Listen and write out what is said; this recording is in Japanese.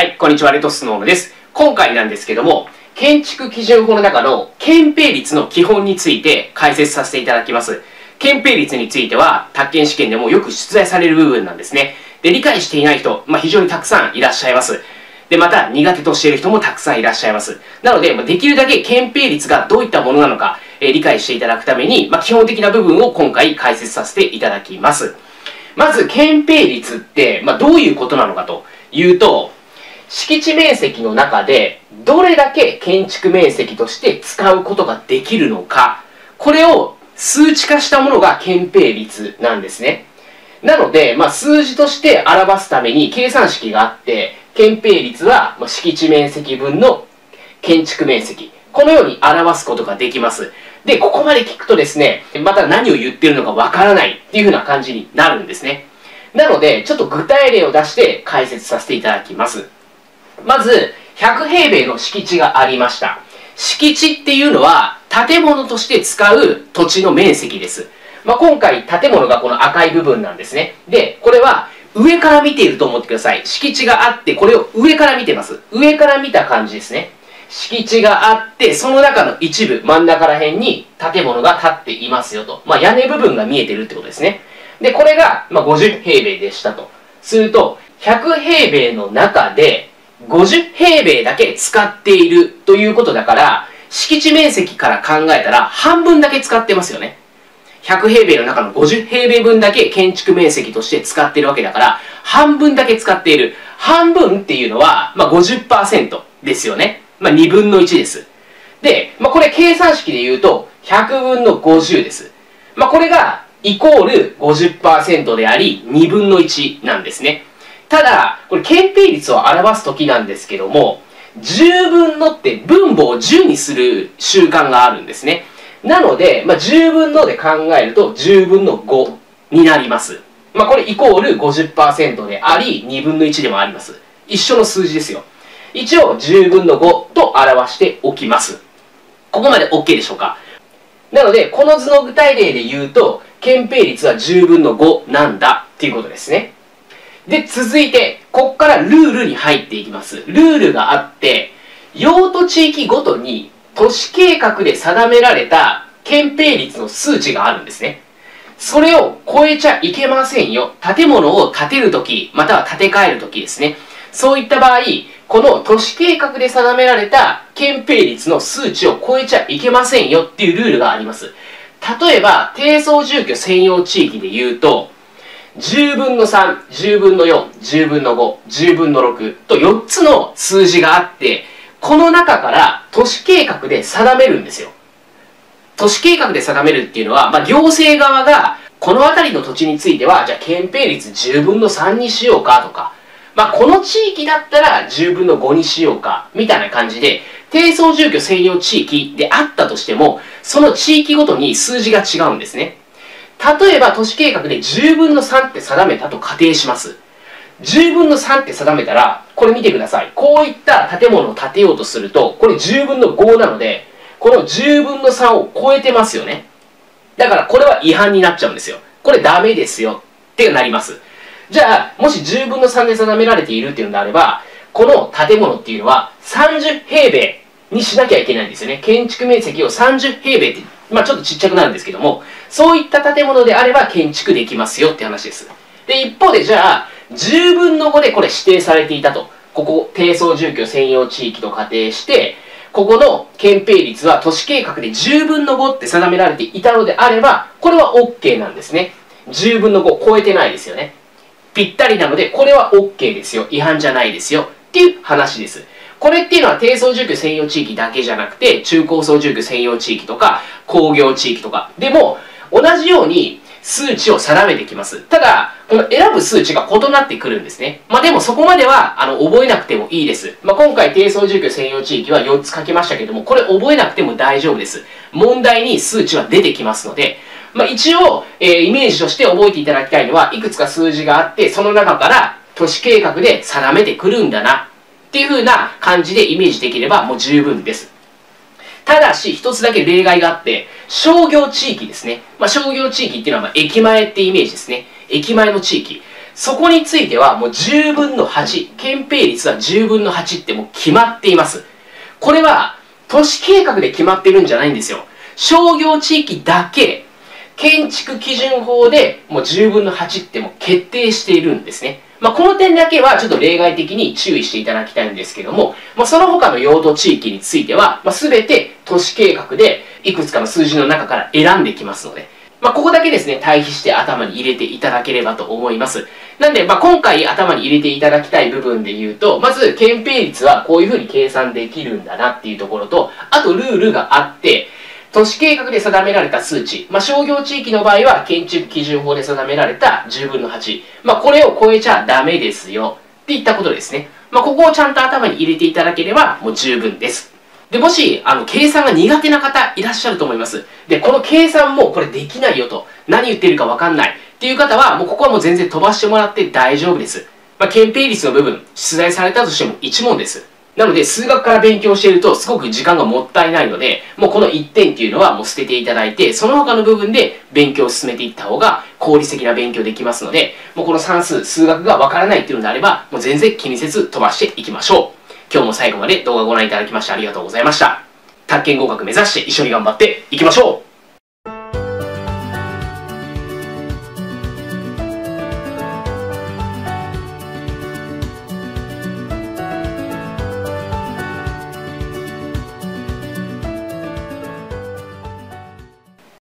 はい、こんにちは、レトスノームです。今回なんですけども、建築基準法の中の憲兵率の基本について解説させていただきます。憲兵率については、宅建試験でもよく出題される部分なんですね。で、理解していない人、まあ、非常にたくさんいらっしゃいます。で、また苦手としている人もたくさんいらっしゃいます。なので、まできるだけ憲兵率がどういったものなのか、え、理解していただくために、まあ、基本的な部分を今回解説させていただきます。まず、憲兵率って、まあ、どういうことなのかというと、敷地面積の中でどれだけ建築面積として使うことができるのか、これを数値化したものが憲兵率なんですね。なので、まあ、数字として表すために計算式があって、憲兵率は敷地面積分の建築面積。このように表すことができます。で、ここまで聞くとですね、また何を言ってるのかわからないっていう風な感じになるんですね。なので、ちょっと具体例を出して解説させていただきます。まず、100平米の敷地がありました。敷地っていうのは、建物として使う土地の面積です。まあ、今回、建物がこの赤い部分なんですね。で、これは、上から見ていると思ってください。敷地があって、これを上から見てます。上から見た感じですね。敷地があって、その中の一部、真ん中ら辺に建物が建っていますよと。まあ、屋根部分が見えてるってことですね。で、これが、まあ、50平米でしたと。すると、100平米の中で、50平米だけ使っているということだから、敷地面積から考えたら半分だけ使ってますよね。100平米の中の50平米分だけ建築面積として使っているわけだから、半分だけ使っている。半分っていうのは、まあ50%ですよね。まあ2分の1です。で、まあこれ計算式で言うと、100分の50です。まあこれが、イコール50%であり、2分の1なんですね。ただ、これ、憲兵率を表すときなんですけども、10分のって分母を10にする習慣があるんですね。なので、まあ、10分ので考えると10分の5になります。まあ、これイコール50%であり、2分の1でもあります。一緒の数字ですよ。一応10分の5と表しておきます。ここまで OK でしょうか？なので、この図の具体例で言うと、憲兵率は10分の5なんだっていうことですね。で、続いて、ここからルールに入っていきます。ルールがあって、用途地域ごとに都市計画で定められた憲兵率の数値があるんですね。それを超えちゃいけませんよ。建物を建てるとき、または建て替えるときですね。そういった場合、この都市計画で定められた憲兵率の数値を超えちゃいけませんよっていうルールがあります。例えば、低層住居専用地域で言うと、10分の3、10分の4、10分の5、10分の6と4つの数字があって、この中から都市計画で定めるんですよ。都市計画で定めるっていうのは、まあ、行政側が、この辺りの土地については、じゃあ憲兵率10分の3にしようかとか、まあ、この地域だったら10分の5にしようか、みたいな感じで、低層住居専用地域であったとしても、その地域ごとに数字が違うんですね。例えば都市計画で10分の3って定めたと仮定します。10分の3って定めたら、これ見てください。こういった建物を建てようとすると、これ10分の5なので、この10分の3を超えてますよね。だからこれは違反になっちゃうんですよ。これダメですよってなります。じゃあ、もし10分の3で定められているっていうのであれば、この建物っていうのは30平米にしなきゃいけないんですよね。建築面積を30平米って、まあちょっとちっちゃくなるんですけども、そういった建物であれば建築できますよって話です。で、一方でじゃあ、10分の5でこれ指定されていたと。ここ、低層住居専用地域と仮定して、ここの憲兵率は都市計画で10分の5って定められていたのであれば、これは OK なんですね。10分の5超えてないですよね。ぴったりなので、これは OK ですよ。違反じゃないですよ。っていう話です。これっていうのは低層住居専用地域だけじゃなくて、中高層住居専用地域とか、工業地域とか。でも、同じように数値を定めてきます。ただ、この選ぶ数値が異なってくるんですね。まあでもそこまでは、あの、覚えなくてもいいです。まあ今回低層住居専用地域は4つ書きましたけども、これ覚えなくても大丈夫です。問題に数値は出てきますので、まあ一応、えー、イメージとして覚えていただきたいのは、いくつか数字があって、その中から都市計画で定めてくるんだな、っていう風な感じでイメージできればもう十分です。ただし、一つだけ例外があって、商業地域ですね。まあ、商業地域っていうのは、ま駅前ってイメージですね。駅前の地域。そこについてはもう10分の8、憲兵率は10分の8ってもう決まっています。これは都市計画で決まってるんじゃないんですよ。商業地域だけ建築基準法でもう10分の8ってもう決定しているんですね。まあ、この点だけはちょっと例外的に注意していただきたいんですけども、まあ、その他の用途地域については、まあ、全て都市計画でいくつかの数字の中から選んできますので、まあ、ここだけですね、対比して頭に入れていただければと思います。なんで、まあ、今回頭に入れていただきたい部分で言うと、まず、憲兵率はこういうふうに計算できるんだなっていうところと、あとルールがあって、都市計画で定められた数値、まあ、商業地域の場合は建築基準法で定められた10分の8、まあ、これを超えちゃダメですよっていったことですね。まあ、ここをちゃんと頭に入れていただければもう十分です。で、もし、あの、計算が苦手な方いらっしゃると思います。で、この計算もこれできないよと、何言ってるかわかんないっていう方は、もうここはもう全然飛ばしてもらって大丈夫です。まあ、憲兵率の部分、出題されたとしても1問です。なので、数学から勉強していると、すごく時間がもったいないので、もうこの1点っていうのはもう捨てていただいて、その他の部分で勉強を進めていった方が効率的な勉強できますので、もうこの算数、数学がわからないっていうのであれば、もう全然気にせず飛ばしていきましょう。今日も最後まで動画をご覧いただきましてありがとうございました。宅建合格目指して一緒に頑張っていきましょう